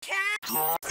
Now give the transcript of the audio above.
Cat.